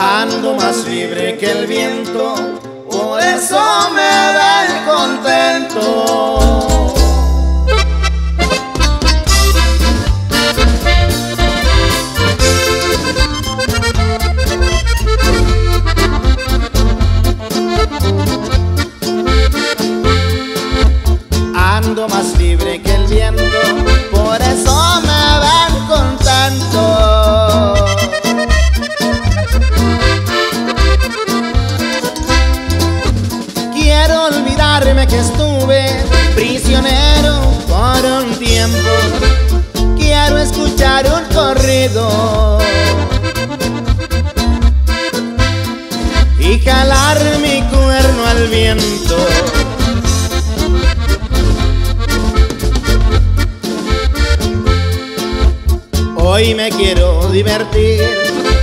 Ando más libre que el viento, por eso me ven contento. Ando más libre que el viento, olvidarme que estuve prisionero por un tiempo. Quiero escuchar un corrido y jalar mi cuerno al viento. Hoy me quiero divertir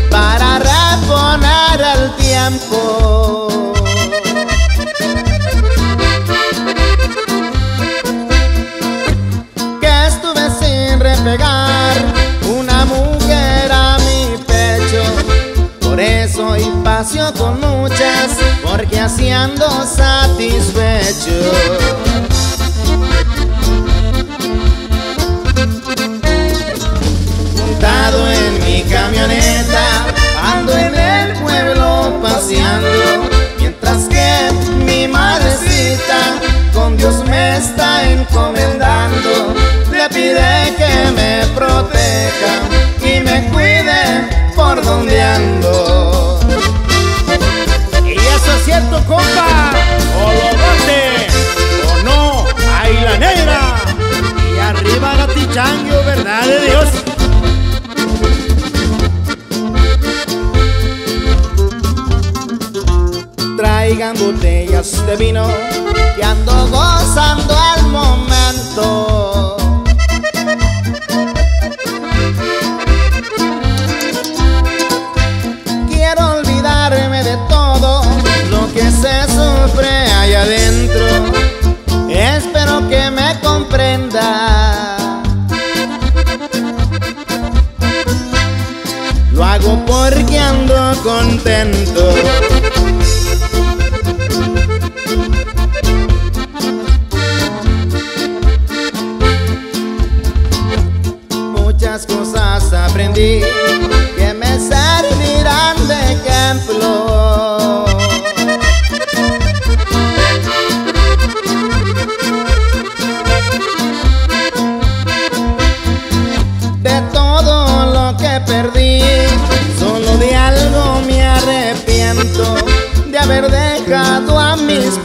para reponer el tiempo. Sin repegar una mujer a mi pecho. Por eso hoy paseo con muchas, porque así ando satisfecho. Cierto, compa. O lo mate, o no, ahí la negra. Y arriba gatichango, verdad de Dios. Traigan botellas de vino, que ando gozando el momento. Contento.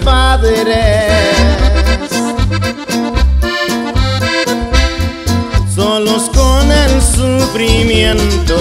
Padres. solos con el sufrimiento.